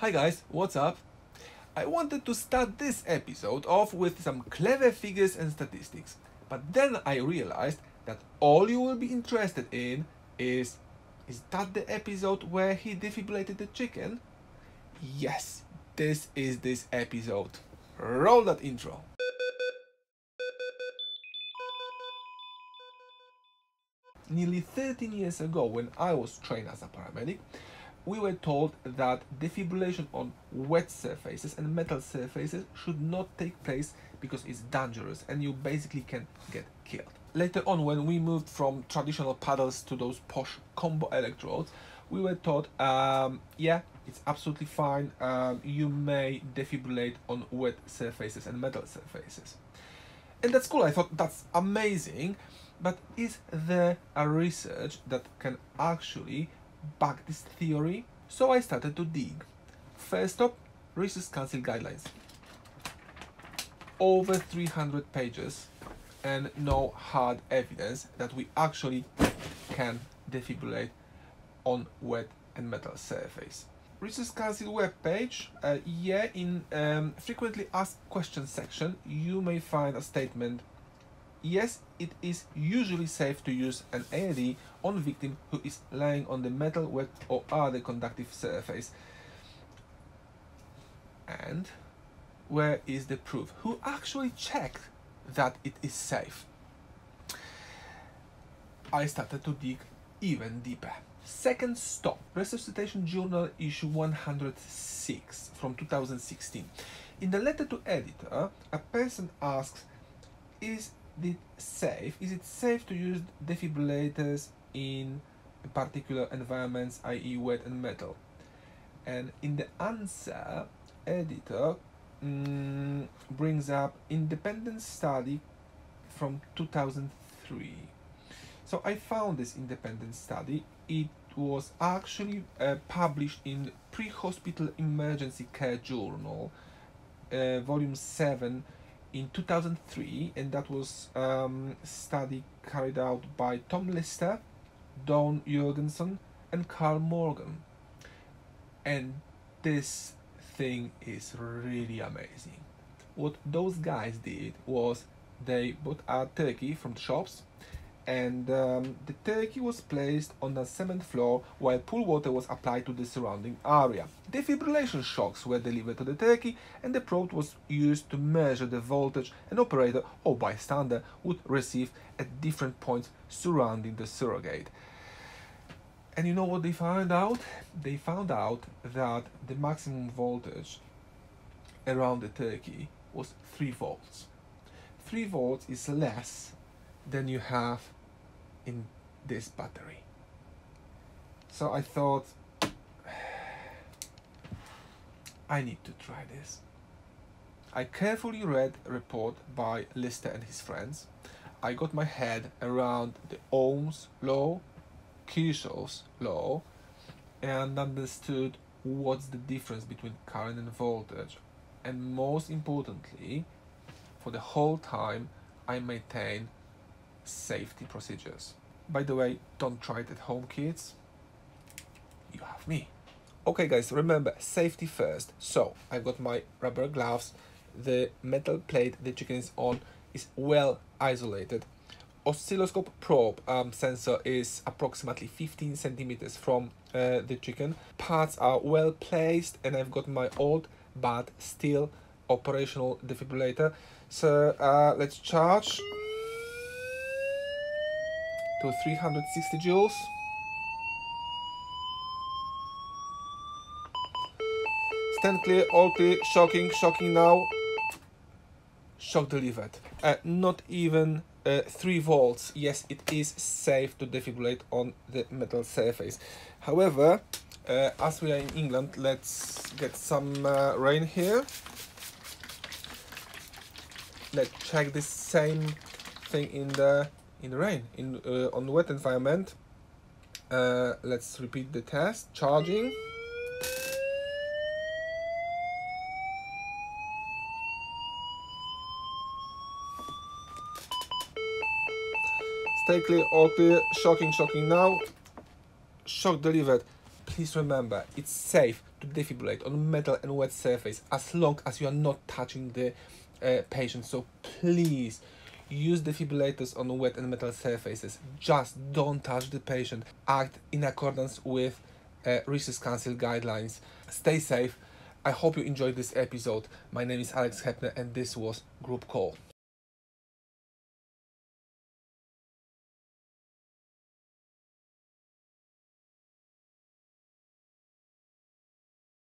Hi guys, what's up? I wanted to start this episode off with some clever figures and statistics, but then I realized that all you will be interested in is is that the episode where he defibrillated the chicken? Yes, this is this episode. Roll that intro. Nearly 13 years ago, when I was trained as a paramedic, we were told that defibrillation on wet surfaces and metal surfaces should not take place because it's dangerous and you basically can get killed. Later on, when we moved from traditional paddles to those posh combo electrodes, we were taught, um, yeah, it's absolutely fine. Um, you may defibrillate on wet surfaces and metal surfaces. And that's cool. I thought that's amazing. But is there a research that can actually back this theory? So I started to dig. First up, Resuscitation Council guidelines. Over 300 pages and no hard evidence that we actually can defibrillate on wet and metal surface. Resuscitation Council webpage, uh, yeah, in um, frequently asked questions section, you may find a statement Yes, it is usually safe to use an AED on victim who is lying on the metal, wet or other conductive surface. And where is the proof? Who actually checked that it is safe? I started to dig even deeper. Second stop, Resuscitation Journal issue 106 from 2016. In the letter to editor, a person asks, is it safe? Is it safe to use defibrillators in particular environments, i.e. wet and metal? And in the answer, editor mm, brings up independent study from 2003. So I found this independent study. It was actually uh, published in Pre-Hospital Emergency Care Journal, uh, volume 7, in 2003 and that was um, study carried out by Tom Lyster, Don Jorgenson and Carl Morgan. And this thing is really amazing. What those guys did was they bought a turkey from the shops and um, the turkey was placed on the cement floor while pool water was applied to the surrounding area. Defibrillation shocks were delivered to the turkey and the probe was used to measure the voltage an operator or bystander would receive at different points surrounding the surrogate. And you know what they found out? They found out that the maximum voltage around the turkey was 3 volts. 3 volts is less than you have in this battery. So I thought I need to try this. I carefully read a report by Lyster and his friends. I got my head around the Ohm's law, Kirchhoff's law, and understood what's the difference between current and voltage. And most importantly, for the whole time, I maintain safety procedures. By the way, don't try it at home, kids. You have me. Okay, guys, remember safety first. So, I've got my rubber gloves. The metal plate the chicken is on is well isolated. Oscilloscope probe um, sensor is approximately 15 centimeters from uh, the chicken. Parts are well placed, and I've got my old but still operational defibrillator. So, uh, let's charge to 360 joules. Stand clear, all clear, shocking, shocking now. Shock delivered. Uh, not even uh, 3 volts. Yes, it is safe to defibrillate on the metal surface. However, uh, as we are in England, let's get some uh, rain here. Let's check the same thing in the in the rain. In uh, on the wet environment uh, let's repeat the test. Charging. Stay clear all clear. Shocking shocking. Now shock delivered. Please remember it's safe to defibrillate on metal and wet surface as long as you are not touching the uh, patient. So please use defibrillators on wet and metal surfaces. Just don't touch the patient. Act in accordance with uh, Resuscitation Council guidelines. Stay safe. I hope you enjoyed this episode. My name is Alex Hepner and this was Group Call.